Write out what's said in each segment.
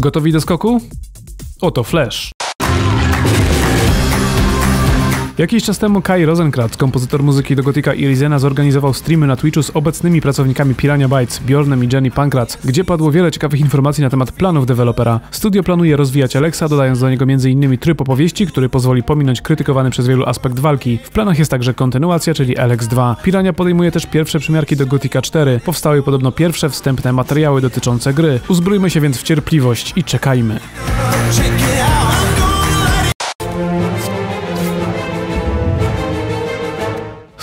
Gotowi do skoku? Oto Flash. Jakiś czas temu Kai Rosenkratz, kompozytor muzyki do Gotika i Rizena, zorganizował streamy na Twitchu z obecnymi pracownikami Pirania Bytes, Bjornem i Jenny Pankratz, gdzie padło wiele ciekawych informacji na temat planów dewelopera. Studio planuje rozwijać Alexa, dodając do niego m.in. tryb opowieści, który pozwoli pominąć krytykowany przez wielu aspekt walki. W planach jest także kontynuacja, czyli Alex 2. Pirania podejmuje też pierwsze przymiarki do Gotika 4. Powstały podobno pierwsze wstępne materiały dotyczące gry. Uzbrójmy się więc w cierpliwość i czekajmy.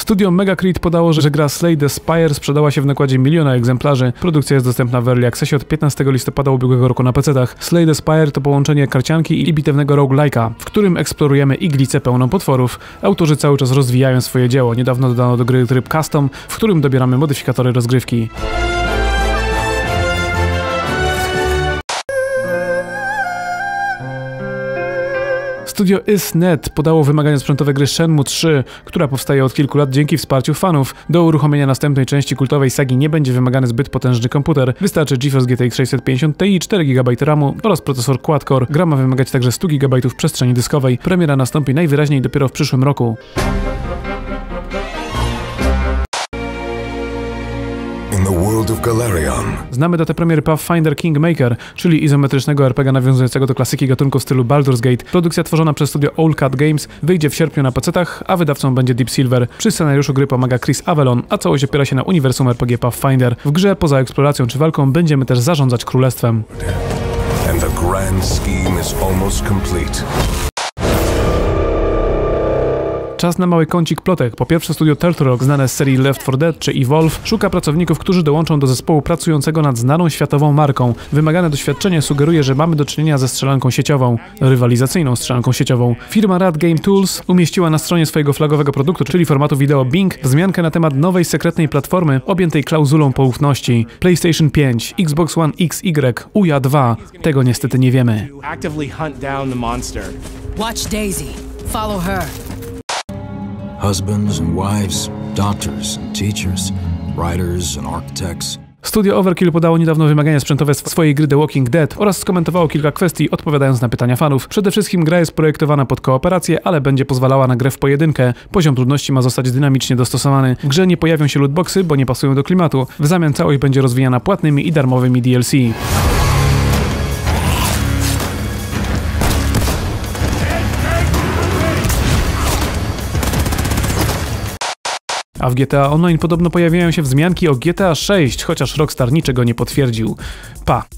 Studio Megacrit podało, że gra Slay the Spire sprzedała się w nakładzie miliona egzemplarzy. Produkcja jest dostępna w Early Accessie od 15 listopada ubiegłego roku na PC-tach. Slay the Spire to połączenie karcianki i bitewnego roguelike'a, w którym eksplorujemy iglicę pełną potworów. Autorzy cały czas rozwijają swoje dzieło. Niedawno dodano do gry tryb custom, w którym dobieramy modyfikatory rozgrywki. Studio ISNET podało wymagania sprzętowe gry Shenmue 3, która powstaje od kilku lat dzięki wsparciu fanów. Do uruchomienia następnej części kultowej sagi nie będzie wymagany zbyt potężny komputer. Wystarczy GeForce GTX 650 Ti, 4 GB RAMu oraz procesor quad-core. Gra ma wymagać także 100 GB przestrzeni dyskowej. Premiera nastąpi najwyraźniej dopiero w przyszłym roku. Znamy datę premiery Pathfinder Kingmaker, czyli izometrycznego RPG nawiązującego do klasyki gatunku w stylu Baldur's Gate. Produkcja tworzona przez studio Old Cat Games wyjdzie w sierpniu na PC-tach, a wydawcą będzie Deep Silver. Przy scenariuszu gry pomaga Chris Avalon, a całość opiera się na uniwersum RPG Pathfinder. W grze poza eksploracją czy walką będziemy też zarządzać królestwem. and the grand scheme is almost complete. Czas na mały kącik plotek. Po pierwsze studio Turtle Rock, znane z serii Left 4 Dead czy Evolve, szuka pracowników, którzy dołączą do zespołu pracującego nad znaną światową marką. Wymagane doświadczenie sugeruje, że mamy do czynienia ze strzelanką sieciową, rywalizacyjną strzelanką sieciową. Firma Rad Game Tools umieściła na stronie swojego flagowego produktu, czyli formatu wideo Bing, wzmiankę na temat nowej sekretnej platformy objętej klauzulą poufności. PlayStation 5, Xbox One XY, UJA 2. Tego niestety nie wiemy. Watch Daisy. Follow her. Husbands and wives, doctors and teachers, writers and architects. Studio Overkill podało niedawno wymagania sprzętowe swojej gry The Walking Dead oraz skomentowało kilka kwestii, odpowiadając na pytania fanów. Przede wszystkim gra jest projektowana pod kooperację, ale będzie pozwalała na grę w pojedynkę. Poziom trudności ma zostać dynamicznie dostosowany. W grze nie pojawią się lootboxy, bo nie pasują do klimatu. W zamian całość będzie rozwijana płatnymi i darmowymi DLC. A w GTA Online podobno pojawiają się wzmianki o GTA 6, chociaż Rockstar niczego nie potwierdził. Pa.